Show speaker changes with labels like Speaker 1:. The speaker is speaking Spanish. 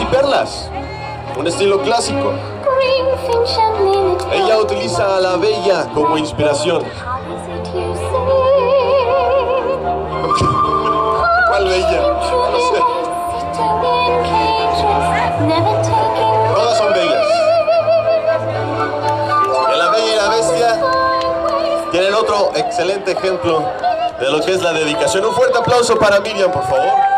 Speaker 1: y perlas. Un estilo clásico. Ella utiliza a la bella como inspiración. ¿Cuál bella? No sé. Todas son bellas. En La Bella y la Bestia tienen otro excelente ejemplo de lo que es la dedicación. Un fuerte aplauso para Miriam, por favor.